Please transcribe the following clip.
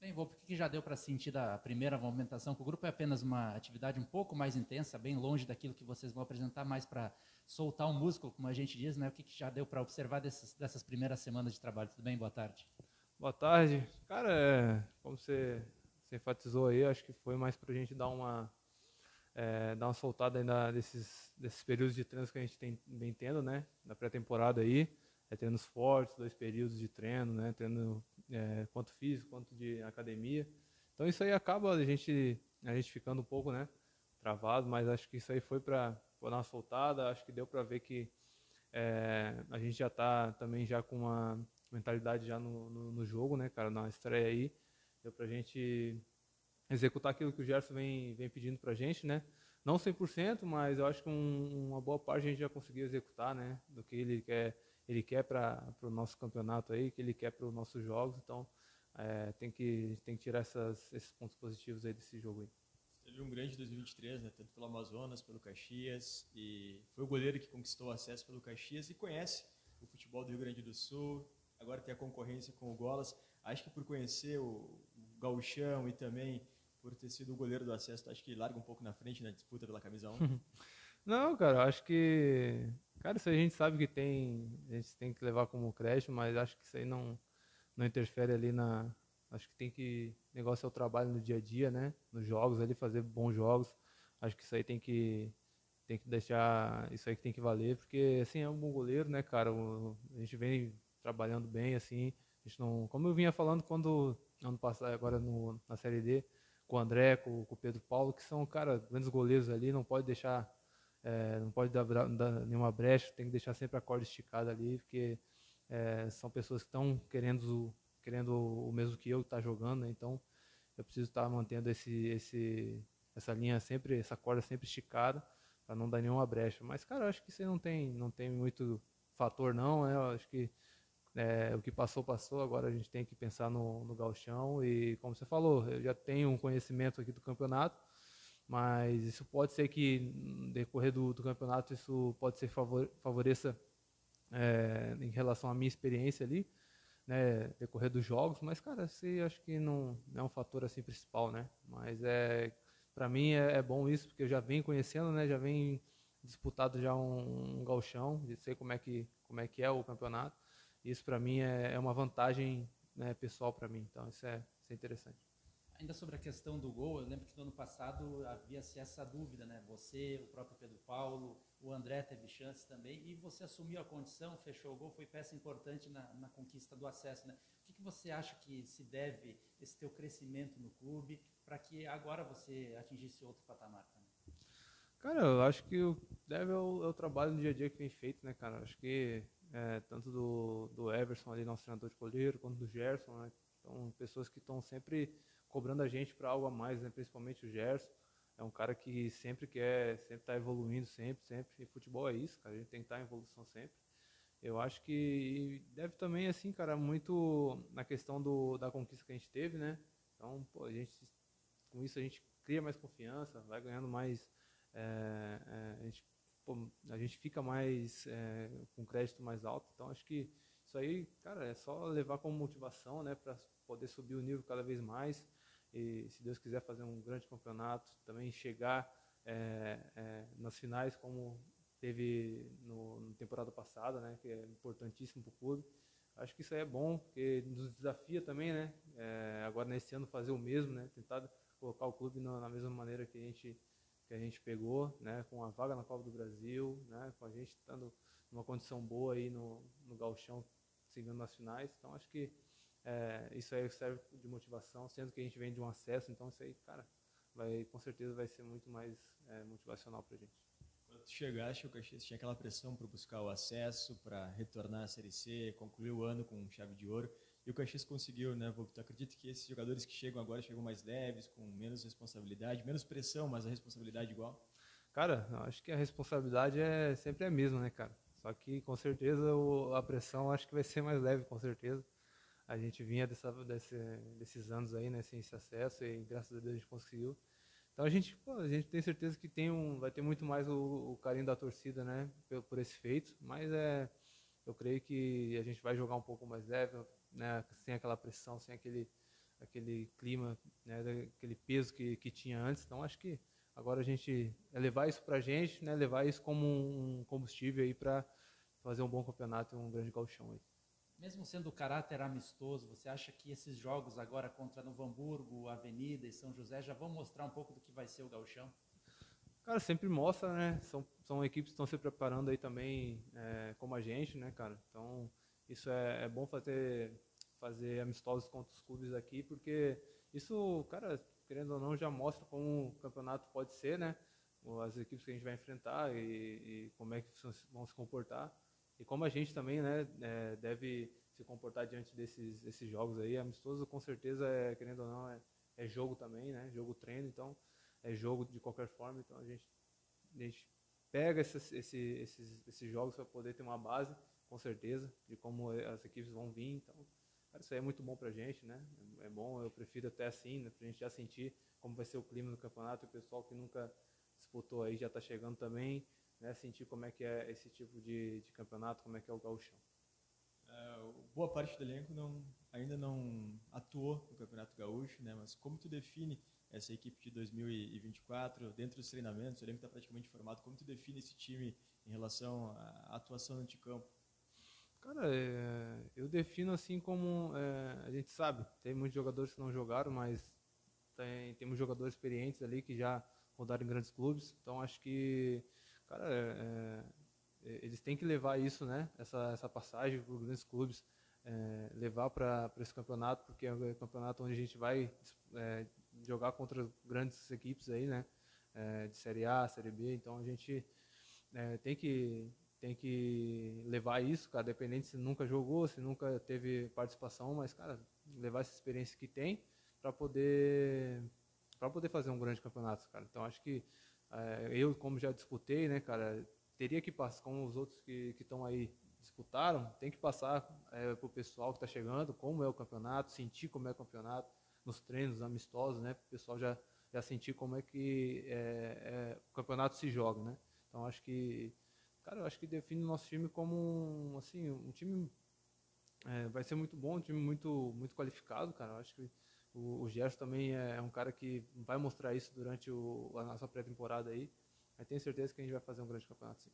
Bem, vou porque já deu para sentir da primeira movimentação que o grupo é apenas uma atividade um pouco mais intensa, bem longe daquilo que vocês vão apresentar, mais para soltar o um músculo, como a gente diz, né? O que, que já deu para observar dessas, dessas primeiras semanas de trabalho? Tudo bem? Boa tarde. Boa tarde. Cara, é, como você, você enfatizou aí, acho que foi mais para a gente dar uma é, dar uma soltada ainda desses, desses períodos de treinos que a gente tem, vem tendo, né? Na pré-temporada aí. É treinos fortes, dois períodos de treino, né? Treino é, quanto físico, quanto de academia. Então isso aí acaba a gente, a gente ficando um pouco, né? Travado, mas acho que isso aí foi para dar uma soltada. Acho que deu para ver que é, a gente já está também já com uma mentalidade já no, no, no, jogo, né, cara? Na estreia aí. Deu para a gente executar aquilo que o Gerson vem, vem pedindo para a gente, né? Não 100%, mas eu acho que um, uma boa parte a gente já conseguiu executar, né? Do que ele quer, ele quer para o nosso campeonato aí, que ele quer para os nossos jogos. Então, é, tem, que, tem que tirar essas, esses pontos positivos aí desse jogo aí. Teve um grande 2023, né? Tanto pelo Amazonas, pelo Caxias, e foi o goleiro que conquistou o acesso pelo Caxias e conhece o futebol do Rio Grande do Sul. Agora tem a concorrência com o Golas. Acho que por conhecer o, gauchão e também por ter sido o goleiro do acesso, acho que larga um pouco na frente na disputa pela camisa 1? Não, cara, acho que. Cara, isso a gente sabe que tem. A gente tem que levar como crédito, mas acho que isso aí não, não interfere ali na. Acho que tem que. O negócio é o trabalho no dia a dia, né? Nos jogos ali, fazer bons jogos. Acho que isso aí tem que. Tem que deixar. Isso aí que tem que valer, porque assim, é um bom goleiro, né, cara? A gente vem trabalhando bem, assim. A gente não. Como eu vinha falando quando. Ano passado, agora no, na Série D com o André, com, com o Pedro Paulo, que são, cara, grandes goleiros ali, não pode deixar, é, não pode dar, dar, nenhuma brecha, tem que deixar sempre a corda esticada ali, porque é, são pessoas que estão querendo, querendo o mesmo que eu, que tá jogando, né? então eu preciso estar tá mantendo esse, esse, essa linha sempre, essa corda sempre esticada, para não dar nenhuma brecha. Mas, cara, eu acho que isso não tem, não tem muito fator, não, né? Eu acho que é, o que passou, passou. Agora a gente tem que pensar no, no galchão. E, como você falou, eu já tenho um conhecimento aqui do campeonato, mas isso pode ser que, no decorrer do, do campeonato, isso pode ser favor, favoreça é, em relação à minha experiência ali, né, decorrer dos jogos. Mas, cara, isso acho que não, não, é um fator assim principal, né? Mas é, para mim é, é, bom isso, porque eu já venho conhecendo, né? Já venho disputado já um, um galchão, sei como é que como é que é o campeonato. Isso para mim é, é, uma vantagem né, pessoal para mim. Então isso é, isso é interessante. Ainda sobre a questão do gol, eu lembro que no ano passado havia-se essa dúvida, né? Você, o próprio Pedro Paulo, o André teve chance também, e você assumiu a condição, fechou o gol, foi peça importante na, na conquista do acesso, né? O que, que, você acha que se deve esse teu crescimento no clube para que agora você atingisse outro patamar também? Cara, eu acho que deve ao, ao trabalho no dia a dia que vem feito, né, cara? Acho que é, tanto do, do Everson ali, nosso treinador de goleiro, quanto do Gerson, né? Então, pessoas que estão sempre cobrando a gente para algo a mais, né? principalmente o Gerson. É um cara que sempre quer, sempre está evoluindo, sempre, sempre. E futebol é isso, cara. A gente tem que estar tá em evolução sempre. Eu acho que deve também, assim, cara, muito na questão do, da conquista que a gente teve, né? Então, pô, a gente, com isso a gente cria mais confiança, vai ganhando mais. É, é, a gente pô, a gente fica mais é, com crédito mais alto. Então acho que isso aí, cara, é só levar como motivação, né, para poder subir o nível cada vez mais. E se Deus quiser fazer um grande campeonato, também chegar é, é, nas finais como teve no, na temporada passada, né, que é importantíssimo para o clube. Acho que isso aí é bom, porque nos desafia também, né? É, agora nesse ano fazer o mesmo, né? Tentar colocar o clube na, na mesma maneira que a gente que a gente pegou, né, com a vaga na Copa do Brasil, né, com a gente estando numa condição boa aí no, no galchão, seguindo nas finais. Então acho que é, isso aí serve de motivação, sendo que a gente vem de um acesso, então isso aí, cara, vai, com certeza vai ser muito mais é, motivacional para a gente. Quando tu chegaste, o Caxias tinha aquela pressão para buscar o acesso, para retornar à Série C, concluir o ano com chave de ouro. E o Caxias conseguiu, né, Tu acredita que esses jogadores que chegam agora chegam mais leves, com menos responsabilidade, menos pressão, mas a responsabilidade igual? Cara, acho que a responsabilidade é sempre a mesma, né, cara? Só que com certeza o, a pressão acho que vai ser mais leve, com certeza. A gente vinha dessa, desse, desses anos aí, né, sem esse acesso e graças a Deus a gente conseguiu. Então a gente, pô, a gente tem certeza que tem um, vai ter muito mais o, o carinho da torcida, né, por, por esse feito. Mas é, eu creio que a gente vai jogar um pouco mais leve, né, sem aquela pressão, sem aquele, daquele clima, né, daquele peso que, que tinha antes. Então acho que agora a gente é levar isso para a gente, né, levar isso como um combustível aí para fazer um bom campeonato e um grande galchão aí. Mesmo sendo o caráter amistoso, você acha que esses jogos agora contra Novo Hamburgo, Avenida e São José já vão mostrar um pouco do que vai ser o galchão? Cara, sempre mostra, né? São, são equipes que estão se preparando aí também, é, como a gente, né, cara? Então, isso é, é bom fazer, fazer amistosos contra os clubes aqui, porque isso, cara, querendo ou não, já mostra como o campeonato pode ser, né? As equipes que a gente vai enfrentar e, e como é que vão se comportar. E como a gente também né, é, deve se comportar diante desses, desses jogos aí, amistoso com certeza, é, querendo ou não, é, é jogo também, né? Jogo treino, então é jogo de qualquer forma, então a gente, a gente pega esses, esses, esses, esses jogos para poder ter uma base, com certeza, de como as equipes vão vir, então isso aí é muito bom para a gente, né? É bom, eu prefiro até assim, né, para a gente já sentir como vai ser o clima no campeonato, o pessoal que nunca disputou aí já está chegando também, né, sentir como é que é esse tipo de, de campeonato, como é que é o gauchão. É, boa parte do elenco não, ainda não atuou no Campeonato Gaúcho, né, mas como tu define essa equipe de 2024 dentro dos treinamentos, o elenco está praticamente formado, como tu define esse time em relação à atuação no campo? Cara, é, eu defino assim como é, a gente sabe, tem muitos jogadores que não jogaram, mas tem, temos jogadores experientes ali que já rodaram em grandes clubes, então acho que cara, é, é, eles têm que levar isso, né? Essa, essa passagem para os grandes clubes, é, levar para esse campeonato, porque é um campeonato onde a gente vai é, jogar contra grandes equipes aí, né? É, de Série A, Série B, então a gente é, tem que tem que levar isso, cara, dependente se nunca jogou, se nunca teve participação, mas cara, levar essa experiência que tem para poder para poder fazer um grande campeonato, cara. Então acho que é, eu, como já disputei, né, cara, teria que passar, como os outros que estão aí disputaram, tem que passar é, para o pessoal que está chegando como é o campeonato, sentir como é o campeonato, nos treinos amistosos, né, para o pessoal já, já sentir como é que é, é, o campeonato se joga, né. Então acho que, cara, eu acho que define o nosso time como um, assim, um time é, vai ser muito bom, um time muito, muito qualificado, cara. Eu acho que o, o Gerson também é, é, um cara que vai mostrar isso durante o, a nossa pré-temporada aí. Mas tenho certeza que a gente vai fazer um grande campeonato sim.